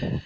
you